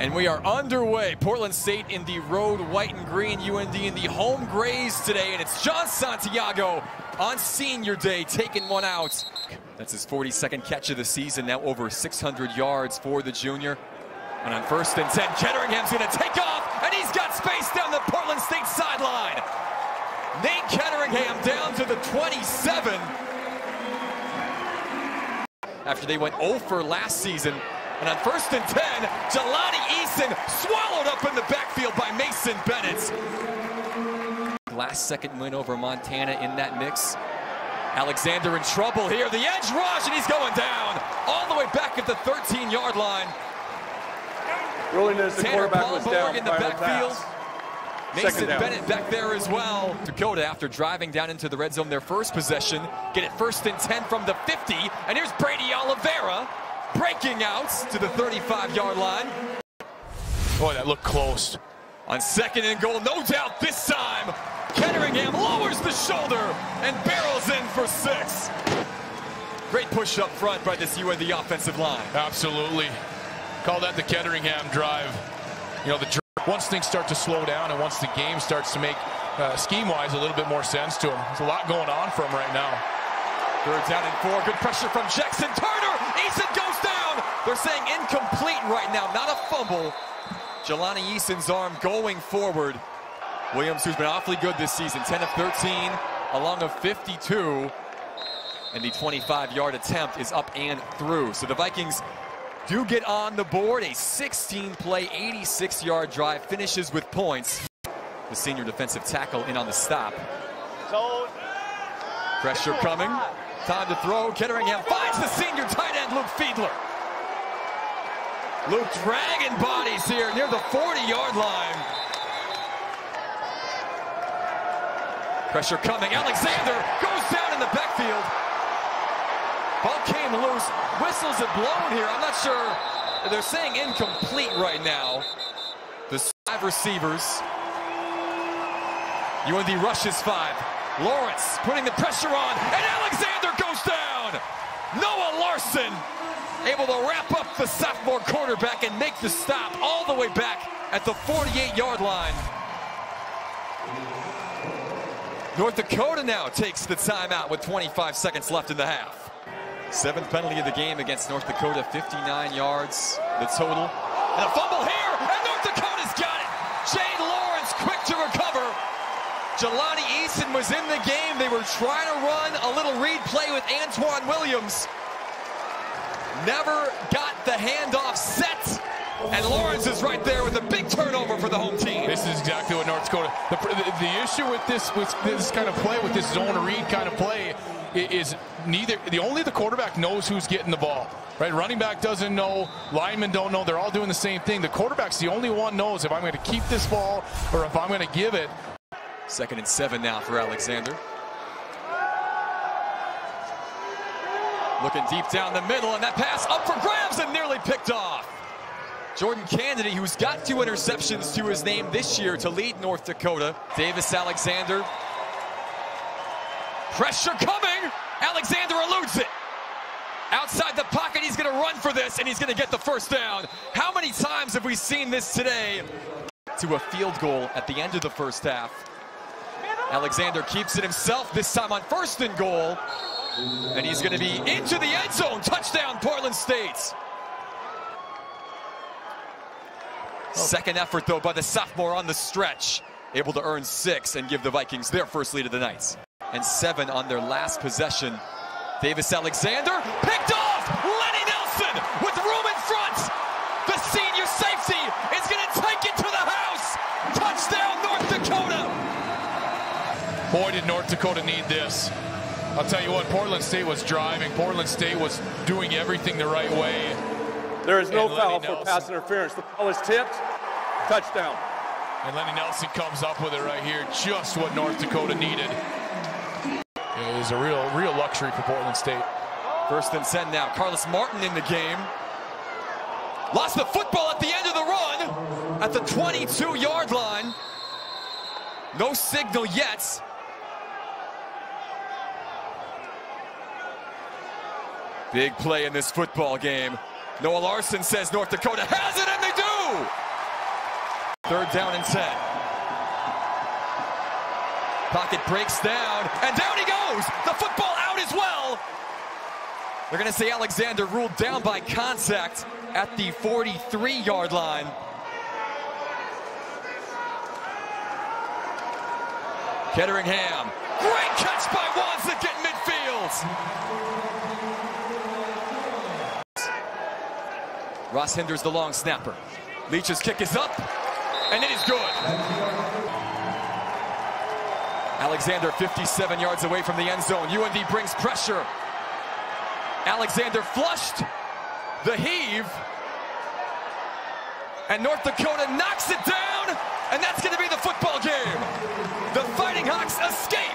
And we are underway. Portland State in the road white and green, UND in the home grays today. And it's John Santiago on senior day taking one out. That's his 42nd catch of the season, now over 600 yards for the junior. And on first and 10, Ketteringham's going to take off, and he's got space down the Portland State sideline. Nate Ketteringham down to the 27. After they went 0 for last season, and on first and 10, Jelani Eason swallowed up in the backfield by Mason Bennett. Last second win over Montana in that mix. Alexander in trouble here. The edge rush, and he's going down all the way back at the 13-yard line. Rolling as the Tanner quarterback was down. in the backfield. pass. Mason. Bennett back there as well. Dakota, after driving down into the red zone, their first possession, get it first and 10 from the 50. And here's Brady Oliveira breaking out to the 35-yard line. Boy, that looked close. On second and goal, no doubt this time, Ketteringham lowers the shoulder and barrels in for six. Great push up front by this UND offensive line. Absolutely. Call that the Ketteringham drive. You know, the once things start to slow down and once the game starts to make uh, scheme-wise a little bit more sense to him. There's a lot going on for him right now. Third down and four. Good pressure from Jackson Turner. Eason goes down. They're saying incomplete right now, not a fumble. Jelani Eason's arm going forward. Williams, who's been awfully good this season, 10 of 13, along of 52. And the 25-yard attempt is up and through. So the Vikings do get on the board. A 16-play, 86-yard drive finishes with points. The senior defensive tackle in on the stop. Pressure coming. Time to throw. Ketteringham finds the senior tight end, Luke Fiedler. Luke dragging bodies here near the 40-yard line. Pressure coming. Alexander goes down in the backfield. Ball came loose. Whistles have blown here. I'm not sure. They're saying incomplete right now. The five receivers. UND rushes five. Lawrence putting the pressure on, and Alexander goes down. Noah Larson able to wrap up the sophomore quarterback and make the stop all the way back at the 48-yard line. North Dakota now takes the timeout with 25 seconds left in the half. Seventh penalty of the game against North Dakota, 59 yards the total. And a fumble here, and North Dakota's got it. Jade Lawrence quick to recover. Jelani Eason was in the game. They were trying to run a little read play with Antoine Williams. Never got the handoff set. And Lawrence is right there with a big turnover for the home team. This is exactly what North Dakota. The, the, the issue with this with this kind of play, with this zone read kind of play, is neither. The only the quarterback knows who's getting the ball. Right, running back doesn't know, linemen don't know. They're all doing the same thing. The quarterback's the only one knows if I'm going to keep this ball or if I'm going to give it. Second and seven now for Alexander. Looking deep down the middle, and that pass up for grabs and nearly picked off. Jordan Kennedy, who's got two interceptions to his name this year to lead North Dakota. Davis Alexander. Pressure coming. Alexander eludes it. Outside the pocket, he's going to run for this, and he's going to get the first down. How many times have we seen this today? To a field goal at the end of the first half. Alexander keeps it himself, this time on first and goal. And he's going to be into the end zone. Touchdown, Portland State. Oh. Second effort, though, by the sophomore on the stretch. Able to earn six and give the Vikings their first lead of the night. And seven on their last possession. Davis Alexander picked off. Lenny Nelson with room in front. The senior safety is going to take it to the house. Touchdown, North Dakota. Boy, did North Dakota need this. I'll tell you what, Portland State was driving. Portland State was doing everything the right way. There is no And Lenny foul for Nelson. pass interference. The ball is tipped. Touchdown. And Lenny Nelson comes up with it right here, just what North Dakota needed. It is a real, real luxury for Portland State. First and 10 now. Carlos Martin in the game. Lost the football at the end of the run at the 22-yard line. No signal yet. Big play in this football game. Noah Larson says North Dakota has it, and they do! Third down and 10. Pocket breaks down, and down he goes. The football out as well. They're going to say Alexander ruled down by contact at the 43-yard line. Ketteringham. Great catch by Wanzik in midfield. Ross hinders the long snapper. Leach's kick is up, and it is good. Alexander 57 yards away from the end zone. UND brings pressure. Alexander flushed the heave. And North Dakota knocks it down, and that's going to be the football game. The Fighting Hawks escape